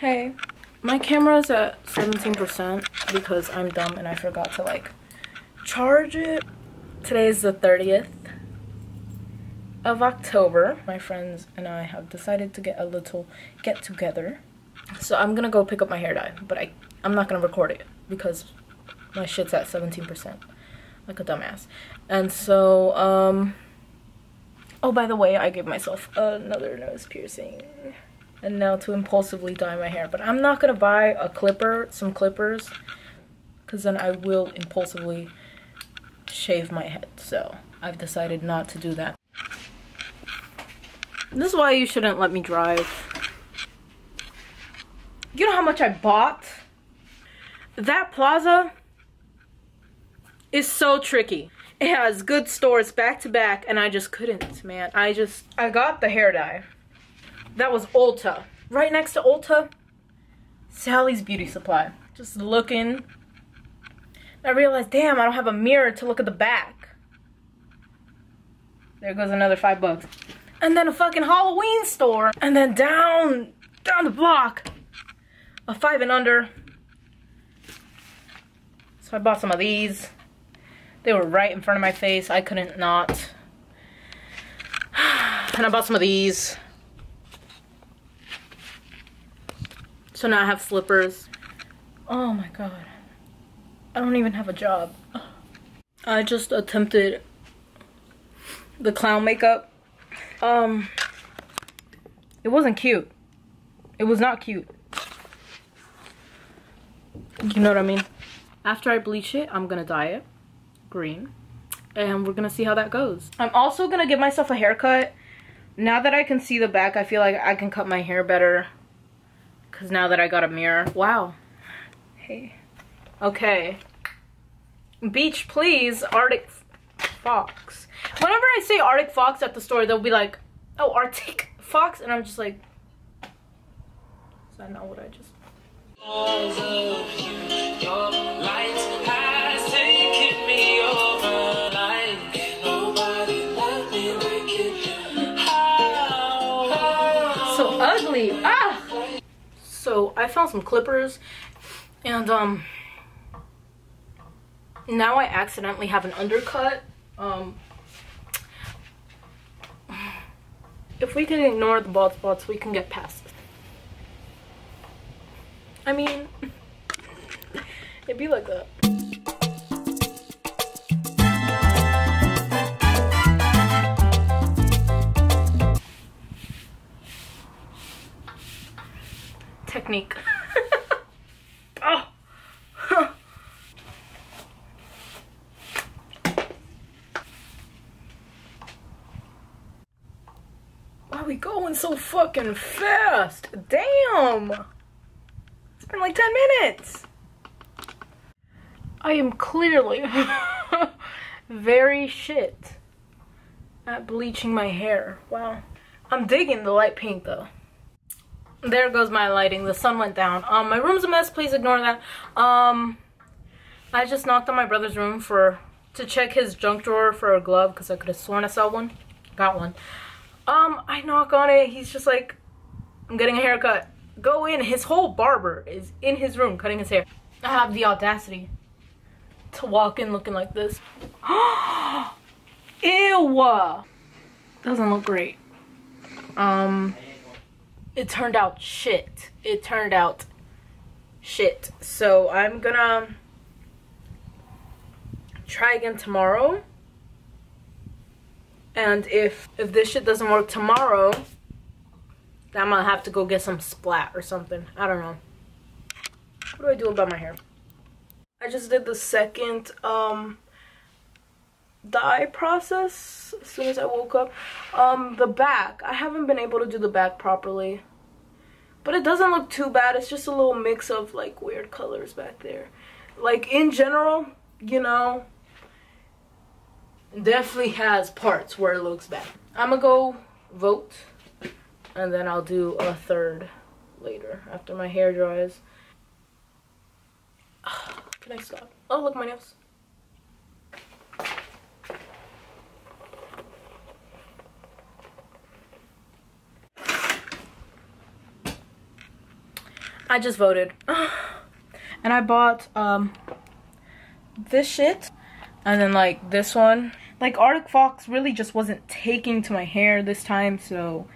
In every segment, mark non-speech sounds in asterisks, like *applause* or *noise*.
Hey. My camera's at 17% because I'm dumb and I forgot to like charge it. Today is the 30th of October. My friends and I have decided to get a little get together. So I'm gonna go pick up my hair dye, but I, I'm not gonna record it because my shit's at 17%, like a dumbass. And so, um, oh, by the way, I gave myself another nose piercing and now to impulsively dye my hair. But I'm not gonna buy a clipper, some clippers, because then I will impulsively shave my head. So I've decided not to do that. This is why you shouldn't let me drive. You know how much I bought? That plaza is so tricky. It has good stores back to back and I just couldn't, man. I just, I got the hair dye. That was Ulta. Right next to Ulta, Sally's Beauty Supply. Just looking. I realized, damn, I don't have a mirror to look at the back. There goes another five bucks. And then a fucking Halloween store. And then down, down the block, a five and under. So I bought some of these. They were right in front of my face. I couldn't not. *sighs* And I bought some of these. So now I have slippers. Oh my god. I don't even have a job. I just attempted the clown makeup. Um, it wasn't cute. It was not cute. You know what I mean? After I bleach it, I'm gonna dye it green. And we're gonna see how that goes. I'm also gonna give myself a haircut. Now that I can see the back, I feel like I can cut my hair better because now that I got a mirror. Wow. Hey. Okay. Beach, please. Arctic Fox. Whenever I say Arctic Fox at the store, they'll be like, oh, Arctic Fox. And I'm just like, is that not what I just... So I found some clippers and um now I accidentally have an undercut. Um if we can ignore the bald spots, we can get past. I mean, *laughs* it'd be like that. Technique. *laughs* oh. Why are we going so fucking fast? Damn! It's been like 10 minutes! I am clearly *laughs* very shit at bleaching my hair. Wow. I'm digging the light pink though. There goes my lighting. The sun went down. Um, my room's a mess. Please ignore that. Um, I just knocked on my brother's room for to check his junk drawer for a glove because I could have sworn I saw one. Got one. Um, I knock on it. He's just like, I'm getting a haircut. Go in. His whole barber is in his room cutting his hair. I have the audacity to walk in looking like this. *gasps* Ew! Doesn't look great. Um, it turned out shit. It turned out shit. So I'm gonna try again tomorrow. And if if this shit doesn't work tomorrow, then I'm gonna have to go get some splat or something. I don't know. What do I do about my hair? I just did the second um dye process as soon as I woke up. Um, the back, I haven't been able to do the back properly. But it doesn't look too bad. It's just a little mix of like weird colors back there. Like in general, you know, definitely has parts where it looks bad. I'm gonna go vote and then I'll do a third later after my hair dries. *sighs* Can I stop? Oh, look, my nails. I just voted. *sighs* and I bought um this shit and then like this one. Like Arctic Fox really just wasn't taking to my hair this time, so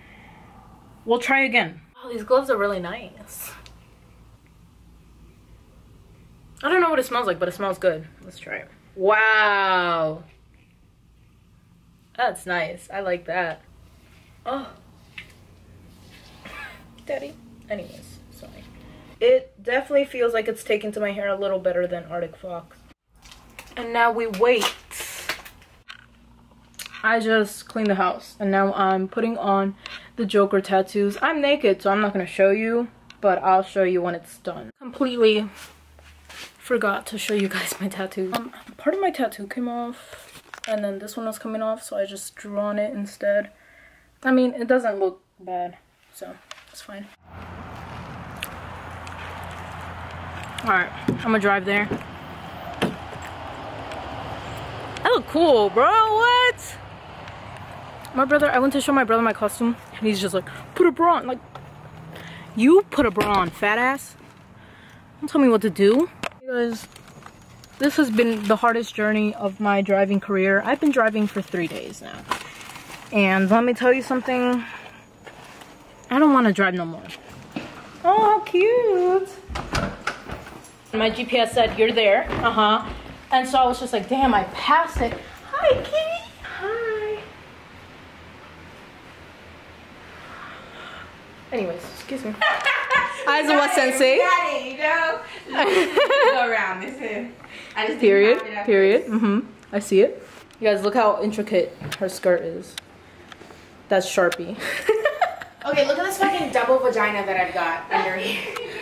we'll try again. Oh, these gloves are really nice. I don't know what it smells like, but it smells good. Let's try it. Wow. That's nice. I like that. Oh. Daddy. Anyways. It definitely feels like it's taken to my hair a little better than Arctic Fox. And now we wait. I just cleaned the house and now I'm putting on the Joker tattoos. I'm naked, so I'm not going to show you, but I'll show you when it's done. Completely forgot to show you guys my tattoos. Um, part of my tattoo came off and then this one was coming off, so I just drew on it instead. I mean, it doesn't look bad, so it's fine. Alright, I'm gonna drive there. I look cool, bro, what? My brother, I went to show my brother my costume, and he's just like, put a bra on. Like, you put a bra on, fat ass. Don't tell me what to do. Guys, this has been the hardest journey of my driving career. I've been driving for three days now. And let me tell you something. I don't want to drive no more. Oh, how cute. My GPS said, you're there. Uh-huh. And so I was just like, damn, I passed it. Hi, kitty. Hi. Anyways, excuse me. *laughs* Aizawa sensei. Got it, you know? Go around this is. I just Period. Period. Mm-hmm. I see it. You guys, look how intricate her skirt is. That's Sharpie. *laughs* Okay, look at this fucking double vagina that I've got under here.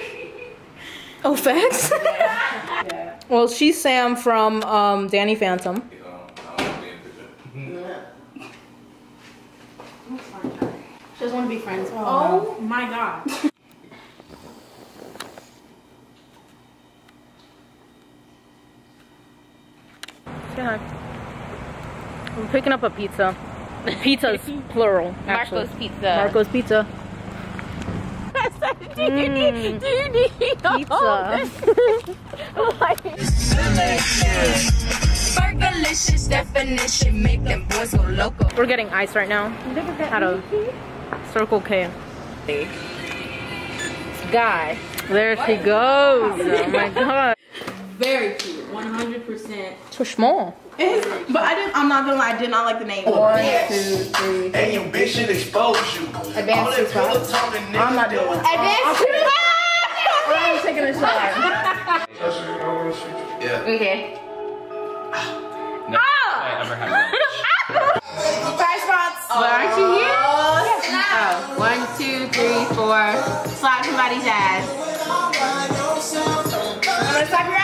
Oh, facts? Yeah. *laughs* well, she's Sam from um, Danny Phantom. She doesn't want to be friends. Oh my god. Say hi. I'm picking up a pizza. Pizza's plural, actually. Marco's Pizza. Marco's Pizza. Mm. Fergalicious definition make them boys go. We're getting ice right now out of Circle K. Guy. There she goes. Oh my god. Very cute. 100%. So small. but I didn't, I'm not gonna lie, I did not like the name. One, two, three. And your bitch should expose you. Advanced All that two spots. pillow talking, nigga, I'm not doing doing- that. I'm taking a shot. *laughs* Yeah. Okay. No, I ever had that. *laughs* Five spots. Oh. But aren't you here? Oh, one, two, three, four. Slap somebody's ass. I'm gonna slap your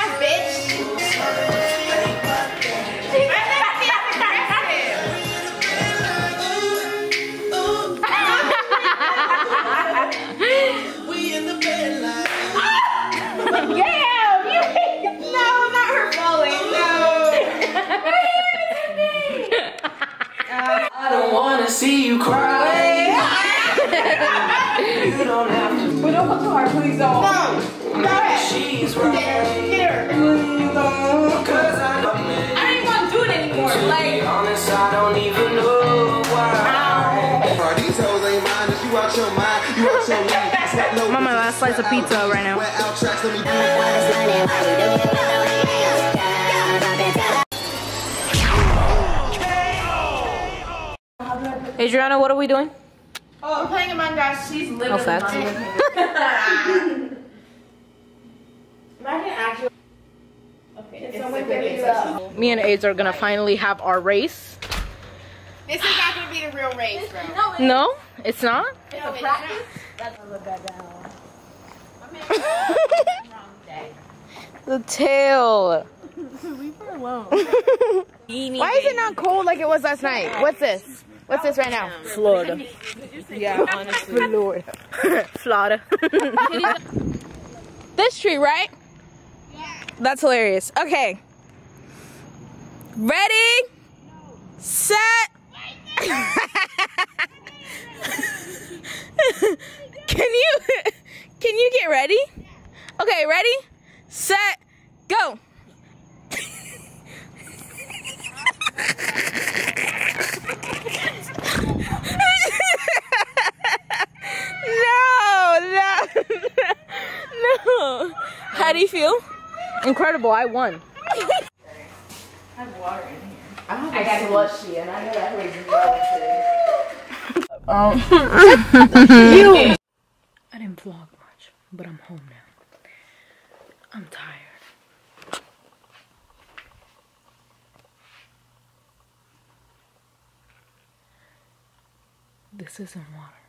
don't go too hard, please don't. No. Go ahead. She's right. Get her. Cause I know. I ain't want to do it anymore. To like. honest, I don't even know why. Party these hoes ain't mine. If you out your mind, you out your league. *laughs* I'm on my last slice of pizza right now. Wet out tracks, let me do it. Adriana, what are we doing? Oh, we're playing Among Us. She's literally. Oh, facts. Imagine actually. Okay, it's someone pick up. Me and Aids are gonna finally have our race. This is not gonna be the real race, bro. No, it's not. It's a practice. *laughs* The tail. *laughs* Leave her alone. *laughs* Why is it not cold like it was last night? What's this? What's this right now? Florida. Yeah, *laughs* honestly. Florida. *laughs* Florida. *laughs* This tree, right? Yeah. That's hilarious. Okay. Ready? Set. can you Can you get ready? Okay, ready, set, go. no, no, no. How do you feel? Incredible, I won. I have water in here. I got slushy and I know that was Um, *laughs* I didn't vlog much, but I'm home now. I'm tired. This isn't water.